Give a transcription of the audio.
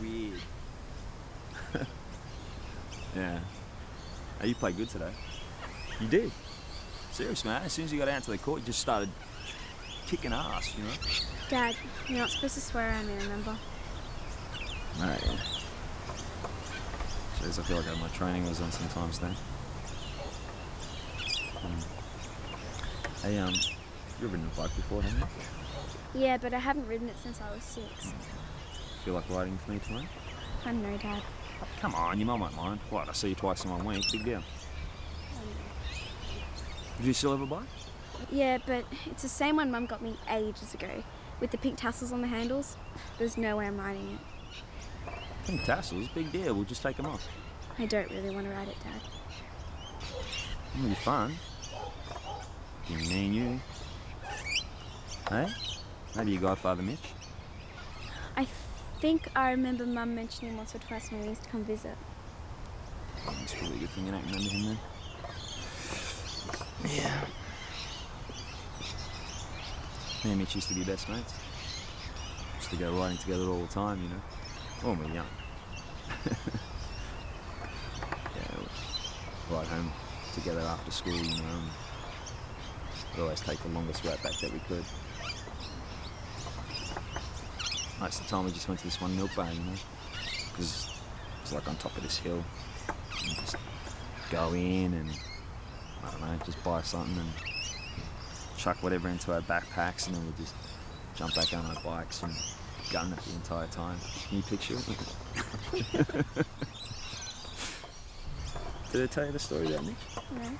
weird. yeah. Hey, you played good today. You did. Serious, man. As soon as you got out to the court, you just started kicking ass, you know? Dad, you're not supposed to swear at me, remember? Alright, yeah. Jeez, I feel like my training was on sometimes then. Hmm. Hey, um, you've ridden a bike before, haven't you? Yeah, but I haven't ridden it since I was six. Feel like riding with me tomorrow? I know, Dad. Come on, your mum won't mind. What, I see you twice in one week, big deal. Do you still have a bike? Yeah, but it's the same one Mum got me ages ago, with the pink tassels on the handles. There's no way I'm riding it. Pink tassels, big deal. We'll just take them off. I don't really want to ride it, Dad. It'll be fun. You, me and you. Hey? Maybe your godfather Mitch? I think I remember Mum mentioning once or twice when we used to come visit. Oh, that's probably a good thing you don't remember him then. Yeah. Me and Mitch used to be best mates. Used to go riding together all the time, you know. When we were young. yeah, we'd ride home together after school, you know. We'd always take the longest route back that we could. Of the time we just went to this one milk bar, you know. Because it's like on top of this hill. And just go in and I don't know, just buy something and chuck whatever into our backpacks and then we'll just jump back on our bikes and gun it the entire time. Can you picture it? Did I tell you the story about Nick? No.